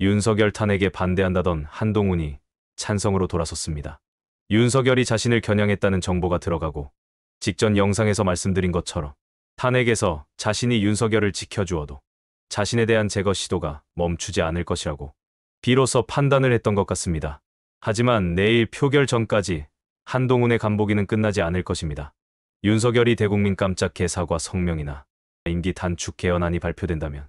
윤석열 탄핵에 반대한다던 한동훈이 찬성으로 돌아섰습니다. 윤석열이 자신을 겨냥했다는 정보가 들어가고 직전 영상에서 말씀드린 것처럼 탄핵에서 자신이 윤석열을 지켜주어도 자신에 대한 제거 시도가 멈추지 않을 것이라고 비로소 판단을 했던 것 같습니다. 하지만 내일 표결 전까지 한동훈의 간보기는 끝나지 않을 것입니다. 윤석열이 대국민 깜짝 개사과 성명이나 임기 단축 개헌안이 발표된다면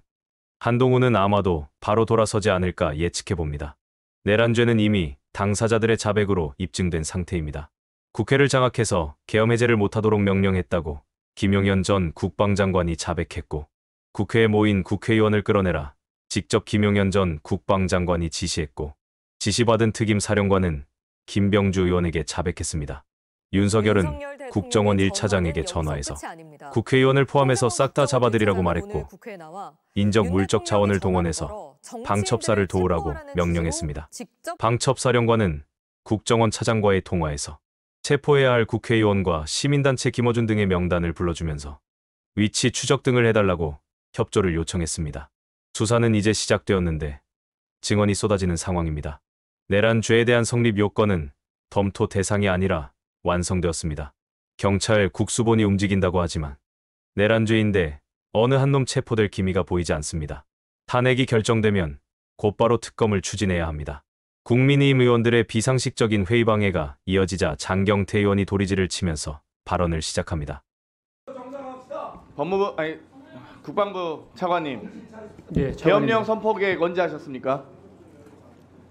한동훈은 아마도 바로 돌아서지 않을까 예측해 봅니다. 내란죄는 이미 당사자들의 자백으로 입증된 상태입니다. 국회를 장악해서 계엄 해제를 못하도록 명령했다고 김용현 전 국방장관이 자백했고 국회에 모인 국회의원을 끌어내라 직접 김용현 전 국방장관이 지시했고 지시받은 특임 사령관은 김병주 의원에게 자백했습니다. 윤석열은 국정원 1차장에게 전화해서 국회의원을 포함해서 싹 다 잡아들이라고 말했고 인적 물적 자원을 동원해서 방첩사를 도우라고 명령했습니다. 방첩사령관은 국정원 차장과의 통화에서 체포해야 할 국회의원과 시민단체 김어준 등의 명단을 불러주면서 위치 추적 등을 해달라고 협조를 요청했습니다. 수사는 이제 시작되었는데 증언이 쏟아지는 상황입니다. 내란 죄에 대한 성립 요건은 검토 대상이 아니라 완성되었습니다. 경찰 국수본이 움직인다고 하지만 내란죄인데 어느 한 놈 체포될 기미가 보이지 않습니다. 탄핵이 결정되면 곧바로 특검을 추진해야 합니다. 국민의힘 의원들의 비상식적인 회의 방해가 이어지자 장경태 의원이 도리지를 치면서 발언을 시작합니다. 법무부 아니 국방부 차관님 예, 계엄령. 선포 계획 언제 하셨습니까?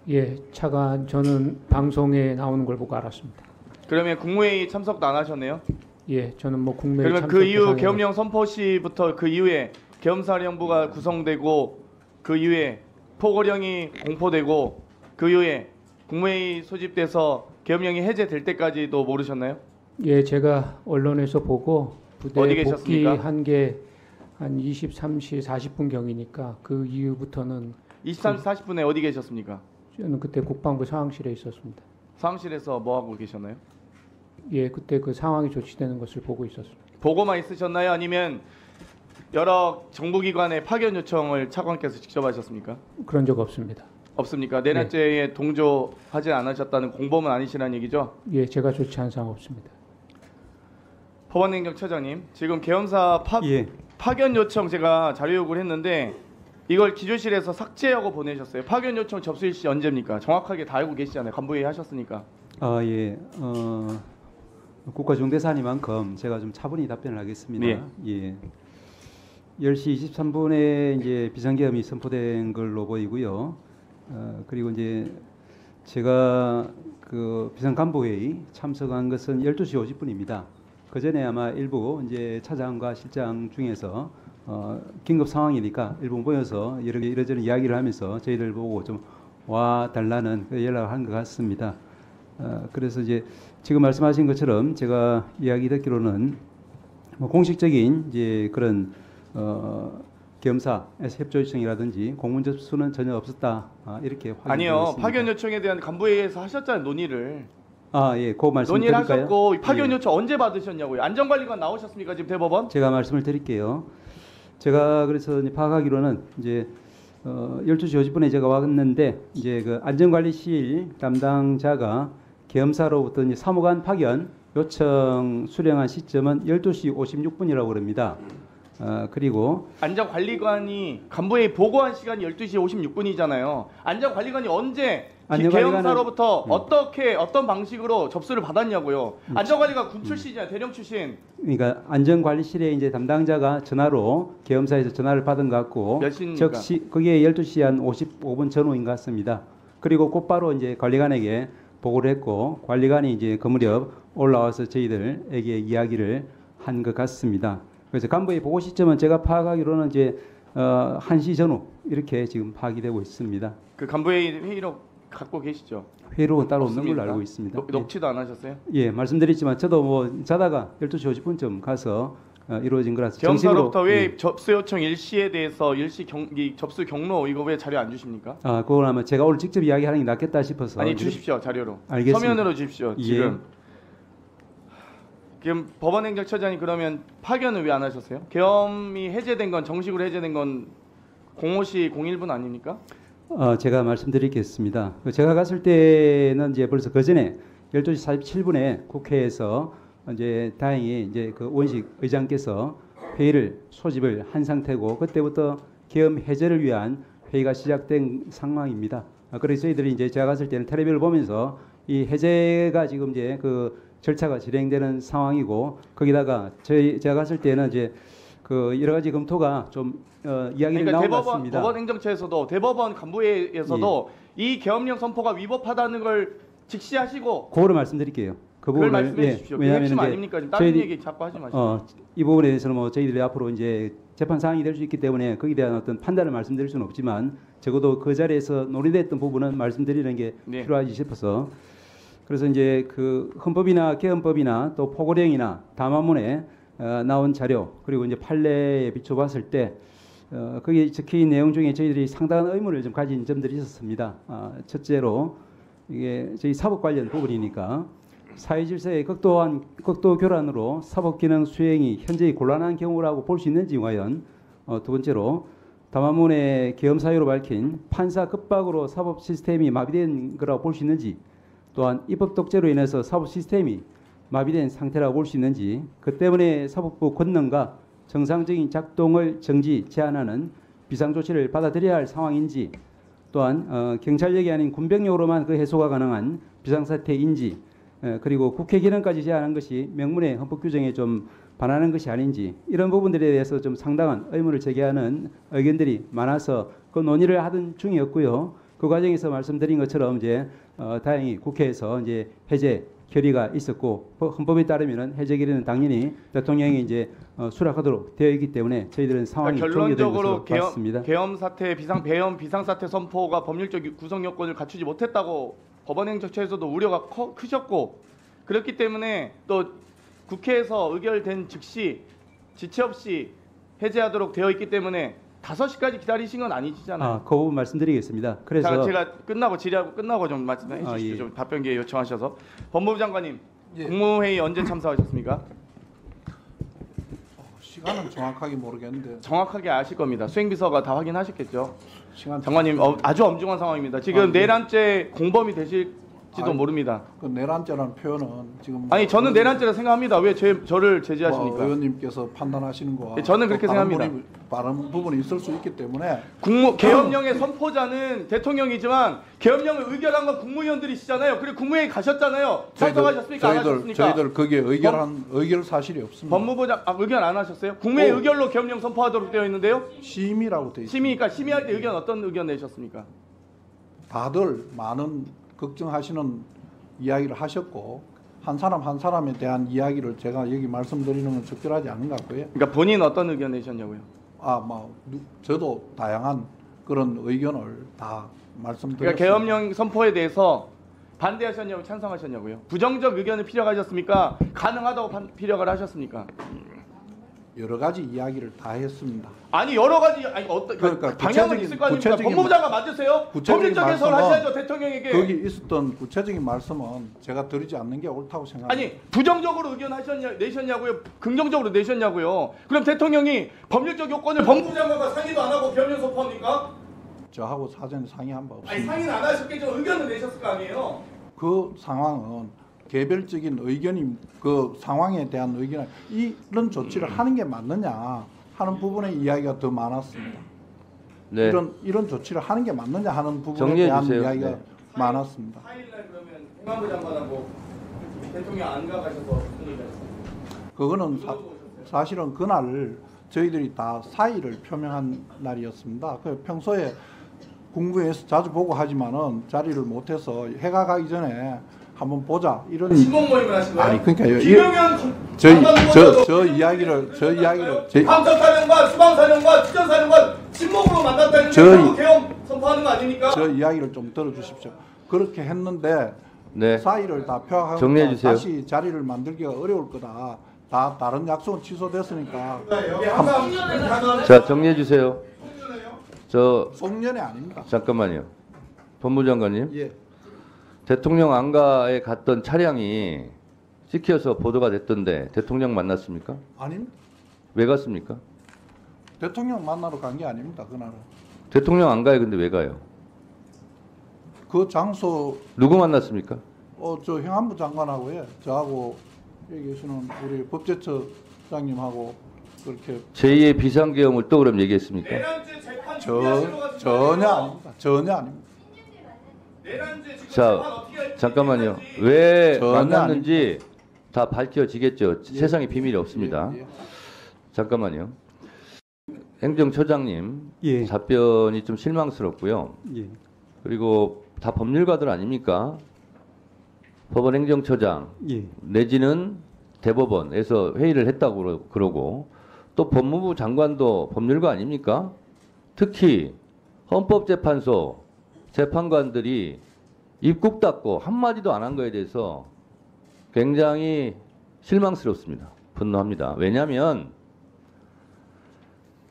예, 차관 저는 방송에 나오는 걸 보고 알았습니다. 그러면 국무회의 참석도 안 하셨네요. 예, 저는 뭐 국내 그러면 그 이후 계엄령 선포 시부터 그 이후에 계엄사령부가 구성되고 그 이후에 포고령이 공포되고 그 이후에 국무회의 소집돼서 계엄령이 해제될 때까지도 모르셨나요? 예, 제가 언론에서 보고 부대? 복귀한 게 한 23시 40분 경이니까 그 이후부터는 23시 40분에 어디 계셨습니까? 저는 그때 국방부 상황실에 있었습니다. 상황실에서 뭐 하고 계셨나요? 예, 그때 그 상황이 조치되는 것을 보고 있었습니다. 보고만 있으셨나요? 아니면 여러 정부기관의 파견 요청을 차관께서 직접 하셨습니까? 그런 적 없습니다. 없습니까? 내란죄에 동조하지 않으셨다는 공범은 아니시라는 얘기죠? 예, 제가 조치한 사항 없습니다. 법원행정처장님, 지금 계엄사 파, 예, 파견 요청 제가 자료 요구를 했는데 이걸 기조실에서 삭제하고 보내셨어요. 파견 요청 접수일 시 언제입니까? 정확하게 다 알고 계시잖아요. 간부회의 하셨으니까. 아 예, 어, 국가중대사니만큼 제가 좀 차분히 답변을 하겠습니다. 네. 예. 10시 23분에 이제 비상계엄이 선포된 걸로 보이고요. 어, 그리고 이제 제가 그 비상간부회의 참석한 것은 12시 50분입니다. 그 전에 아마 일부 이제 차장과 실장 중에서 어, 긴급 상황이니까 일부 모여서 여러 개 이러저러 이야기를 하면서 저희들 보고 좀 와 달라는 그 연락을 한 것 같습니다. 어, 그래서 이제 지금 말씀하신 것처럼 제가 이야기 듣기로는 뭐 공식적인 이제 그런 어, 겸사에서 협조 요청이라든지 공문 접수는 전혀 없었다 아, 이렇게 아니요. 파견 요청에 대한 간부회의에서 하셨잖아요. 논의를. 아 예, 그 말씀 논의를 드릴까요? 하셨고 파견 예. 요청 언제 받으셨냐고요. 안전관리관 나오셨습니까? 지금 대법원? 제가 말씀을 드릴게요. 제가 그래서 이제 파악하기로는 이제 어, 12시 50분에 제가 왔는데 이제 그 안전관리실 담당자가 계엄사로부터 이제 사무관 파견 요청 수령한 시점은 12시 56분이라고 그럽니다. 어, 그리고 안전관리관이 간부회의 보고한 시간이 12시 56분이잖아요. 안전관리관이 언제 계엄사로부터 음. 어떻게 어떤 방식으로 접수를 받았냐고요. 안전관리관 군 출신이잖아요. 대령 출신. 그러니까 안전관리실에 이제 담당자가 전화로 계엄사에서 전화를 받은 것 같고 몇 시입니까? 즉시 그게 12시 한 55분 전후인 것 같습니다. 그리고 곧바로 이제 관리관에게 보고를 했고 관리관이 이제 그 무렵 올라와서 저희들에게 이야기를 한 것 같습니다. 그래서 간부의 보고 시점은 제가 파악하기로는 이제 어, 1시 전후 이렇게 지금 파악이 되고 있습니다. 그 간부회의 회의록 갖고 계시죠? 회로는 따로 없는? 걸로 알고 있습니다. 녹- 녹취도 안 하셨어요? 예, 말씀드렸지만 저도 뭐 자다가 12시 50분쯤 가서 어, 이루어진 거라서 계엄사로부터 왜 예. 접수 요청 일시에 대해서 일시 경, 이 접수 경로 이거 왜 자료 안 주십니까? 아, 그걸 아마 제가 오늘 직접 이야기하는 게 낫겠다 싶어서 아니 주십시오 자료로. 알겠습니다. 서면으로 주십시오. 예. 지금. 지금 법원행정처장이 그러면 파견을 왜 안 하셨어요? 계엄이 해제된 건 정식으로 해제된 건 05시 01분 아닙니까? 어, 제가 말씀드리겠습니다. 그 제가 갔을 때는 이제 벌써 그 전에 12시 47분에 국회에서 이제 다행히 이제 그 원식 의장께서 회의를 소집을 한 상태고 그때부터 계엄 해제를 위한 회의가 시작된 상황입니다. 아, 그래서 저희들이 이제 제가 갔을 때는 텔레비를 보면서 이 해제가 지금 이제 그 절차가 진행되는 상황이고 거기다가 저희 제가 갔을 때는 이제 그 여러 가지 검토가 좀 어, 이야기를 그러니까 나온 것 대법원 같습니다. 법원 행정처에서도 대법원 간부회에서도 이 계엄령 선포가 위법하다는 걸 직시하시고 그거를 말씀드릴게요. 그 부분을 말씀해 주십시오. 그 왜냐하면 이제 아닙니까? 지금 다른 얘기 자꾸 하지 마시고. 어, 이 부분에 대해서는 뭐 저희들이 앞으로 이제 재판 사항이 될 수 있기 때문에 거기에 대한 어떤 판단을 말씀드릴 수는 없지만 적어도 그 자리에서 논의됐던 부분은 말씀드리는 게 네. 필요하지 싶어서 그래서 이제 그 헌법이나 개헌법이나 또 포고령이나 담화문에 어, 나온 자료 그리고 이제 판례에 비춰봤을 때 어, 거기에 적힌 내용 중에 저희들이 상당한 의문을 좀 가진 점들이 있었습니다. 아, 첫째로 이게 저희 사법 관련 부분이니까 사회 질서의 극도한 극도 교란으로 사법 기능 수행이 현재의 곤란한 경우라고 볼 수 있는지 과연 어, 두 번째로 담화문의 계엄 사유로 밝힌 판사 급박으로 사법 시스템이 마비된 거라고 볼 수 있는지 또한 입법 독재로 인해서 사법 시스템이 마비된 상태라고 볼 수 있는지 그 때문에 사법부 권능과 정상적인 작동을 정지 제한하는 비상 조치를 받아들여야 할 상황인지 또한 어, 경찰력이 아닌 군병력으로만 그 해소가 가능한 비상사태인지 에, 그리고 국회 기능까지 제한한 것이 명문의 헌법 규정에 좀 반하는 것이 아닌지 이런 부분들에 대해서 좀 상당한 의문을 제기하는 의견들이 많아서 그 논의를 하던 중이었고요. 그 과정에서 말씀드린 것처럼 이제 어, 다행히 국회에서 이제 해제 결의가 있었고 법- 헌법에 따르면은 해제 결의는 당연히 대통령이 이제 어, 수락하도록 되어 있기 때문에 저희들은 상황이 그러니까 결론적으로 것으로 봤습니다. 계엄 사태 비상 배엄 비상 사태 선포가 법률적 구성 요건을 갖추지 못했다고 법원행정처에서도 우려가 커, 크셨고 그렇기 때문에 또 국회에서 의결된 즉시 지체 없이 해제하도록 되어 있기 때문에 5시까지 기다리신 건 아니시잖아요. 아, 그 부분 말씀드리겠습니다. 그래서 자, 제가 끝나고 질의하고 끝나고 좀 말씀해 아, 주시죠. 예. 좀 답변 기회 요청하셔서 법무부 장관님 예. 국무회의 언제 참석하셨습니까? 시간은 정확하게 모르겠는데 정확하게 아실 겁니다. 수행비서가 다 확인하셨겠죠. 장관님 어, 아주 엄중한 상황입니다. 지금 아, 네. 내란죄 공범이 되실 지도 아니, 모릅니다. 그 내란죄라는 표현은 지금 아니 저는 내란죄라 생각합니다. 왜 제, 저를 뭐 제지하십니까? 의원님께서 판단하시는 거와 예, 저는 또 그렇게 생각합니다. 부분이- 다른 부분이 있을 수 있기 때문에 국무 계엄령의 선포자는 대통령이지만 계엄령을 의결한 건 국무위원들이시잖아요. 그리고 국무회의 가셨잖아요. 찬성하셨습니까? 안 저희들 하셨습니까? 저희들 거기에 의결한 의결 사실이 없습니다. 법무부 장 아, 의견 안 하셨어요? 국무회의 오. 의결로 계엄령 선포하도록 되어 있는데요. 심의라고 돼 있습니다. 심의니까 심의할 때 의견 어떤 의견 내셨습니까? 다들 많은 걱정하시는 이야기를 하셨고 한 사람 한 사람에 대한 이야기를 제가 여기 말씀드리는 건 적절하지 않은 것 같고요. 그러니까 본인 어떤 의견 내셨냐고요? 아, 뭐 누- 저도 다양한 그런 의견을 다 말씀드렸습니다. 그러니까 계엄령 선포에 대해서 반대하셨냐고 찬성하셨냐고요? 부정적 의견을 피력하셨습니까? 가능하다고 판- 피력을 하셨습니까? 여러 가지 이야기를 다 했습니다. 아니 여러 가지 아니 어떤 그러니까 방향은 있을 거 아닙니까? 구체적인 법무부 장관 맞으세요? 법률적 말씀은 하셔야죠 대통령에게. 거기 있었던 구체적인 말씀은 제가 드리지 않는 게 옳다고 생각합니다. 아니 부정적으로 의견 하셨냐 내셨냐고요? 긍정적으로 내셨냐고요? 그럼 대통령이 법률적 요건을 법무부 장관과 상의도 안 하고 계엄령 선포합니까? 저하고 사전에 상의 한 바 아니 없습니다. 상의는 안 하셨겠죠? 의견을 내셨을 거 아니에요? 그 상황은 개별적인 의견이 그 상황에 대한 의견 이런 조치를 하는 게 맞느냐 하는 부분의 이야기가 더 많았습니다. 네. 이런 이런 조치를 하는 게 맞느냐 하는 부분에 대한 주세요. 이야기가 네. 많았습니다. 4일날 그러면 행안부 장관하고 대통령 안 가가셔서 무슨 얘기 하셨어요? 그거는 사, 사실은 그날 저희들이 다 사의를 표명한 날이었습니다. 그 평소에 국무회에서 자주 보고 하지만은 자리를 못해서 해가 가기 전에 한번 보자 이런 친목 모임을 하신 거예요? 아니, 그러니까요. 김영현 저희 장관 저, 후보자도 저 이야기를 저 이야기를 제, 감청사령관, 수방사령관, 특전사령관 친목으로 만났다는 저희- 게 계엄 선포하는 거 아닙니까? 저 이야기를 좀 들어주십시오. 그렇게 했는데 네. 사의를 다 표하고 정리해 주세요. 다시 자리를 만들기가 어려울 거다. 다 다른 약속은 취소됐으니까 자 정리해 주세요. 저 송년회 아닙니다. 잠깐만요. 법무장관님, 예. 대통령 안가에 갔던 차량이 찍혀서 보도가 됐던데 대통령 만났습니까? 아닙니다. 왜 갔습니까? 대통령 만나러 간 게 아닙니다. 그날은. 대통령 안가에 근데 왜 가요? 그 장소 누구 만났습니까? 어, 저 행안부 장관하고요. 저하고 여기 계시는 우리 법제처장님하고 그렇게 제2의 비상계엄을 또 그럼 얘기했습니까? 저 전혀 아닙니다. 전혀 아닙니다. 자, 잠깐만요. 왜 만났는지 다 밝혀지겠죠. 세상에 비밀이 없습니다. 예, 예. 잠깐만요. 행정처장님 예. 답변이 좀 실망스럽고요. 예. 그리고 다 법률가들 아닙니까? 법원 행정처장 예. 내지는 대법원에서 회의를 했다고 그러- 그러고 또 법무부 장관도 법률가 아닙니까? 특히 헌법재판소 재판관들이 입국 닫고 한마디도 안 한 거에 대해서 굉장히 실망스럽습니다. 분노합니다. 왜냐하면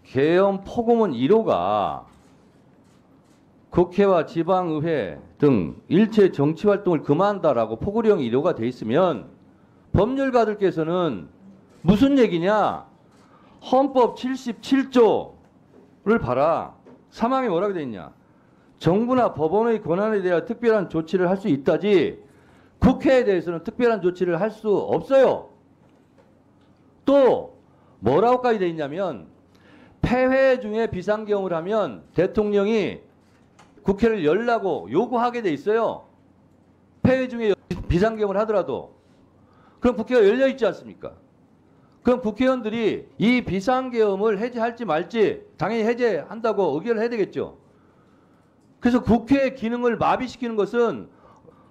개헌 포고문 1호가 국회와 지방의회 등 일체 정치 활동을 금한다라고 포고령 1호가 돼 있으면 법률가들께서는 무슨 얘기냐? 헌법 77조를 봐라. 사망에 뭐라고 돼 있냐? 정부나 법원의 권한에 대한 특별한 조치를 할 수 있다지 국회에 대해서는 특별한 조치를 할 수 없어요. 또 뭐라고까지 돼 있냐면 폐회 중에 비상경을 하면 대통령이 국회를 열라고 요구하게 돼 있어요. 폐회 중에 비상경을 하더라도 그럼 국회가 열려 있지 않습니까? 그럼 국회의원들이 이 비상계엄을 해제할지 말지 당연히 해제한다고 의결을 해야 되겠죠. 그래서 국회의 기능을 마비시키는 것은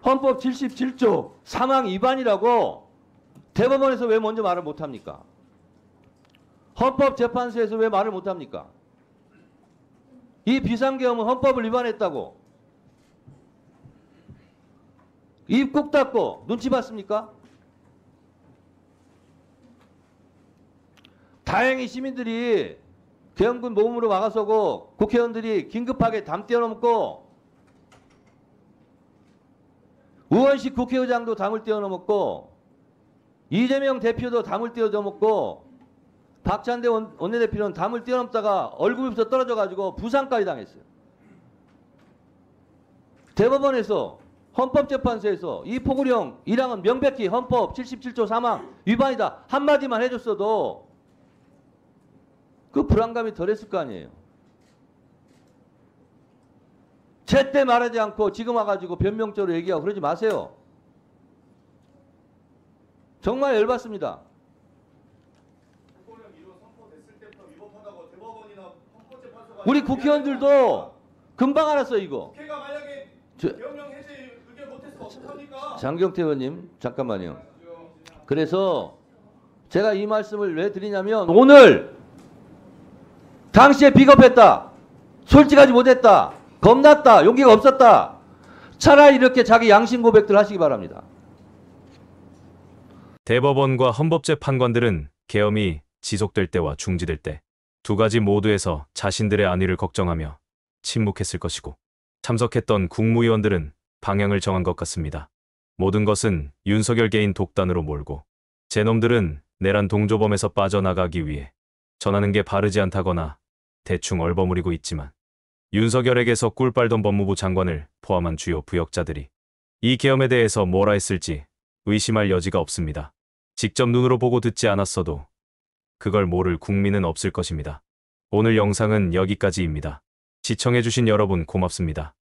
헌법 77조 사망 위반이라고 대법원에서 왜 먼저 말을 못합니까? 헌법재판소에서 왜 말을 못합니까? 이 비상계엄은 헌법을 위반했다고 입국 닫고 눈치 봤습니까? 다행히 시민들이 계엄군 모금으로 막아서고 국회의원들이 긴급하게 담 뛰어넘고 우원식 국회의장도 담을 뛰어넘었고 이재명 대표도 담을 뛰어넘었고 박찬대 원- 원내대표는 담을 뛰어넘다가 얼굴부터 떨어져 가지고 부상까지 당했어요. 대법원에서 헌법재판소에서 이 포고령 1항은 명백히 헌법 77조 3항 위반이다 한마디만 해줬어도 그 불안감이 덜했을 거 아니에요. 제때 말하지 않고 지금 와가지고 변명적으로 얘기하고 그러지 마세요. 정말 열받습니다. 우리 국회의원들도 금방 알았어요 이거. 저-? 장경태 의원님 잠깐만요. 그래서 제가 이 말씀을 왜 드리냐면 오늘 당시에 비겁했다. 솔직하지 못했다. 겁났다. 용기가 없었다. 차라리 이렇게 자기 양심 고백들 하시기 바랍니다. 대법원과 헌법재 판관들은 계엄이 지속될 때와 중지될 때 두 가지 모두에서 자신들의 안위를 걱정하며 침묵했을 것이고 참석했던 국무위원들은 방향을 정한 것 같습니다. 모든 것은 윤석열 개인 독단으로 몰고 제놈들은 내란 동조범에서 빠져나가기 위해 전하는 게 바르지 않다거나 대충 얼버무리고 있지만 윤석열에게서 꿀 빨던 법무부 장관을 포함한 주요 부역자들이 이 계엄에 대해서 뭐라 했을지 의심할 여지가 없습니다. 직접 눈으로 보고 듣지 않았어도 그걸 모를 국민은 없을 것입니다. 오늘 영상은 여기까지입니다. 시청해주신 여러분 고맙습니다.